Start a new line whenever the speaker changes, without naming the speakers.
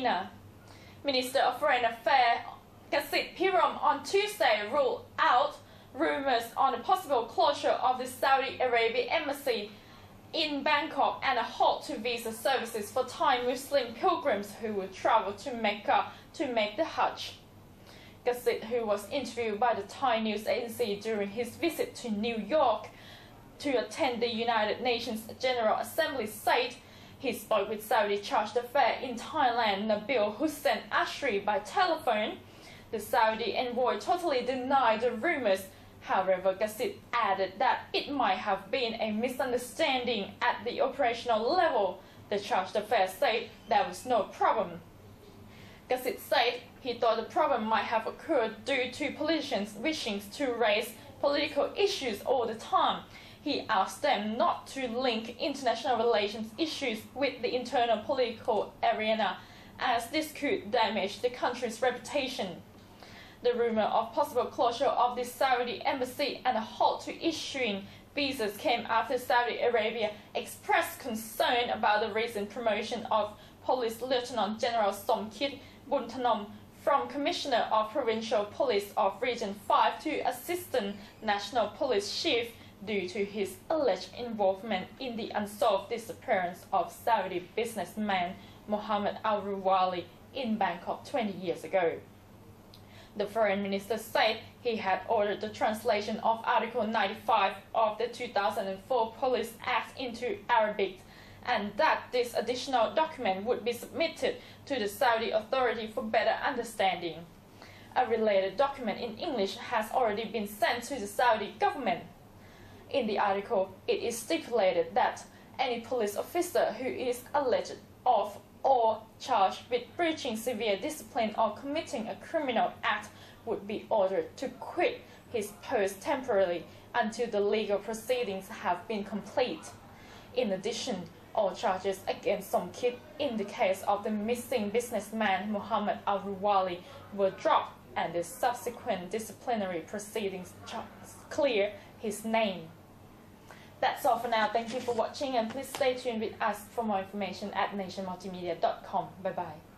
Arena. Minister of Foreign Affairs Kasit Pirom on Tuesday ruled out rumors on the possible closure of the Saudi Arabia embassy in Bangkok and a halt to visa services for Thai Muslim pilgrims who would travel to Mecca to make the Hajj. Kasit, who was interviewed by the Thai news agency during his visit to New York to attend the United Nations General Assembly, said he spoke with Saudi Charge d'Affaires in Thailand, Nabil Hussein Ashri, by telephone. The Saudi envoy totally denied the rumors However, Kasit added that it might have been a misunderstanding at the operational level. The charge d'affaires said there was no problem. Kasit said he thought the problem might have occurred due to politicians wishing to raise political issues all the time. He asked them not to link international relations issues with the internal political arena, as this could damage the country's reputation. The rumor of possible closure of the Saudi embassy and a halt to issuing visas came after Saudi Arabia expressed concern about the recent promotion of Police Lieutenant General Somkit Buntanom from Commissioner of Provincial Police of Region 5 to Assistant National Police Chief due to his alleged involvement in the unsolved disappearance of Saudi businessman Mohammed Al-Ruwali in Bangkok 20 years ago. The foreign minister said he had ordered the translation of Article 95 of the 2004 Police Act into Arabic and that this additional document would be submitted to the Saudi authority for better understanding. A related document in English has already been sent to the Saudi government. In the article, it is stipulated that any police officer who is alleged of or charged with breaching severe discipline or committing a criminal act would be ordered to quit his post temporarily until the legal proceedings have been complete. In addition, all charges against Somkit in the case of the missing businessman Muhammad Al-Ruwali were dropped and the subsequent disciplinary proceedings clear his name. That's all for now. Thank you for watching and please stay tuned with us for more information at nationmultimedia.com. Bye bye.